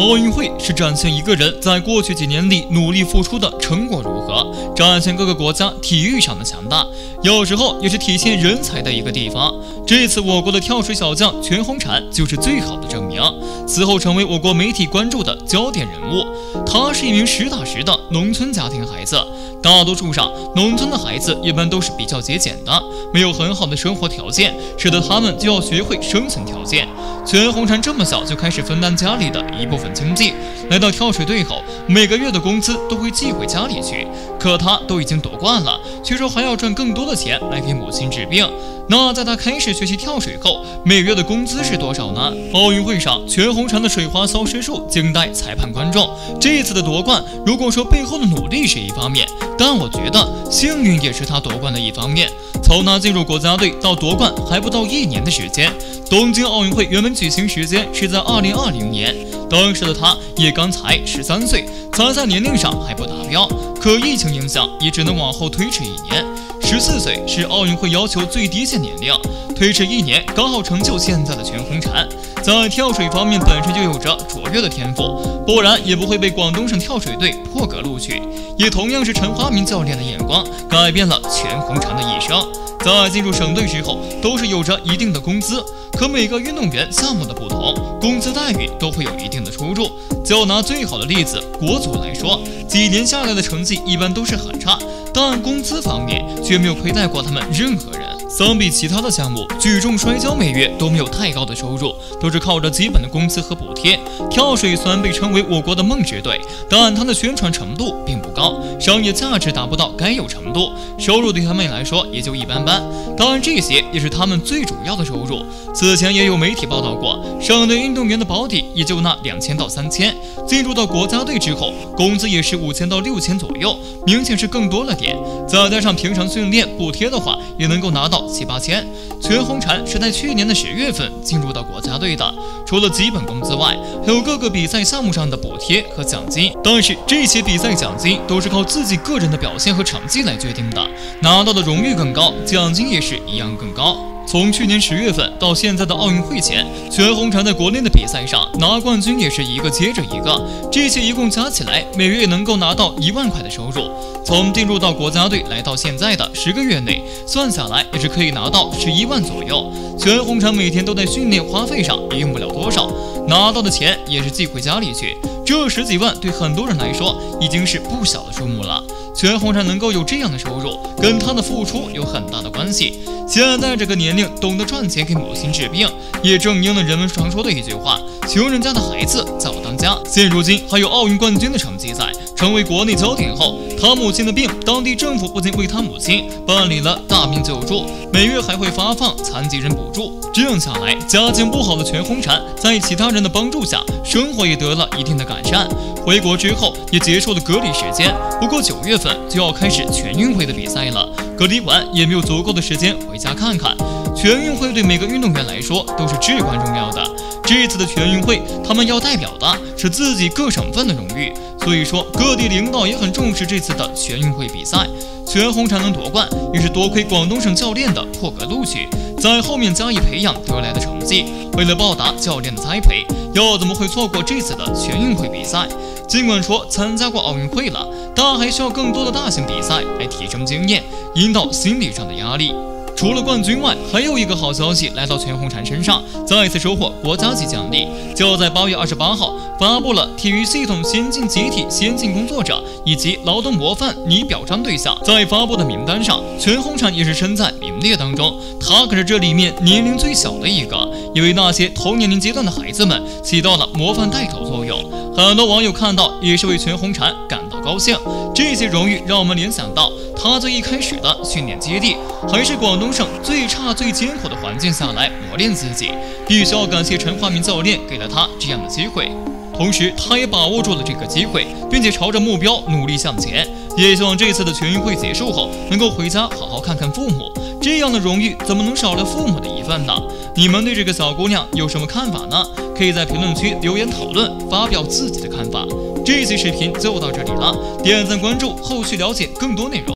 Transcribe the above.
奥运会是展现一个人在过去几年里努力付出的成果如何，展现各个国家体育上的强大，有时候也是体现人才的一个地方。这次我国的跳水小将全红婵就是最好的证明。此后成为我国媒体关注的焦点人物。他是一名实打实的农村家庭孩子，大多数上农村的孩子一般都是比较节俭的，没有很好的生活条件，使得他们就要学会生存条件。全红婵这么小就开始分担家里的一部分。经济来到跳水队后，每个月的工资都会寄回家里去。可他都已经夺冠了，却说还要赚更多的钱来给母亲治病。那在他开始学习跳水后，每月的工资是多少呢？奥运会上，全红婵的水花消失术惊呆裁判观众。这次的夺冠，如果说背后的努力是一方面，但我觉得幸运也是他夺冠的一方面。从他进入国家队到夺冠还不到一年的时间。东京奥运会原本举行时间是在二零二零年，当时的他也刚才十三岁，参赛年龄上还不达标，可疫情影响也只能往后推迟一年。十四岁是奥运会要求最低限年龄，推迟一年刚好成就现在的全红婵。在跳水方面本身就有着卓越的天赋，不然也不会被广东省跳水队破格录取。也同样是陈华明教练的眼光，改变了全红婵的一生。在进入省队之后，都是有着一定的工资，可每个运动员项目的不同，工资待遇都会有一定的出入。就拿最好的例子国足来说，几年下来的成绩一般都是很差。但工资方面却没有亏待过他们任何人。相比其他的项目，举重、摔跤每月都没有太高的收入，都是靠着基本的工资和补贴。跳水虽然被称为我国的梦之队，但它的宣传程度并不高，商业价值达不到该有程度，收入对他们来说也就一般般。当然，这些也是他们最主要的收入。此前也有媒体报道过，省队运动员的保底也就那两千到三千，进入到国家队之后，工资也是五千到六千左右，明显是更多了点。再加上平常训练补贴的话，也能够拿到。七八千，全红婵是在去年的十月份进入到国家队的。除了基本工资外，还有各个比赛项目上的补贴和奖金。但是这些比赛奖金都是靠自己个人的表现和成绩来决定的，拿到的荣誉更高，奖金也是一样更高。从去年十月份到现在的奥运会前，全红婵在国内的比赛上拿冠军也是一个接着一个，这些一共加起来每月能够拿到一万块的收入。从进入到国家队来到现在的十个月内，算下来也是可以拿到十一万左右。全红婵每天都在训练，花费上也用不了多少，拿到的钱也是寄回家里去。这十几万对很多人来说已经是不小的数目了。全红婵能够有这样的收入，跟她的付出有很大的关系。现在这个年龄懂得赚钱给母亲治病，也正应了人们常说的一句话：“穷人家的孩子早当家。”现如今还有奥运冠军的成绩在，成为国内焦点后，他母亲的病，当地政府不仅为他母亲办理了大病救助，每月还会发放残疾人补助。这样下来，家境不好的全红婵在其他人的帮助下，生活也得了一定的改善。回国之后也结束了隔离时间，不过九月份就要开始全运会的比赛了。隔离完也没有足够的时间回家看看。全运会对每个运动员来说都是至关重要的。这次的全运会，他们要代表的是自己各省份的荣誉，所以说各地领导也很重视这次的全运会比赛。全红婵能夺冠，也是多亏广东省教练的破格录取，在后面加以培养得来的成绩。为了报答教练的栽培，又怎么会错过这次的全运会比赛？尽管说参加过奥运会了，但还需要更多的大型比赛来提升经验，引导心理上的压力。除了冠军外，还有一个好消息来到全红婵身上，再次收获国家级奖励。就在八月二十八号，发布了体育系统先进集体先进工作者以及劳动模范拟表彰对象，在发布的名单上，全红婵也是身在名列当中。她可是这里面年龄最小的一个，也为那些同年龄阶段的孩子们起到了模范带头作用。很多网友看到也是为全红婵感到高兴。这些荣誉让我们联想到。他最一开始的训练基地，还是广东省最差、最艰苦的环境下来磨练自己，必须要感谢陈华明教练给了他这样的机会。同时，他也把握住了这个机会，并且朝着目标努力向前。也希望这次的全运会结束后，能够回家好好看看父母。这样的荣誉怎么能少了父母的一份呢？你们对这个小姑娘有什么看法呢？可以在评论区留言讨论，发表自己的看法。这期视频就到这里了，点赞关注，后续了解更多内容。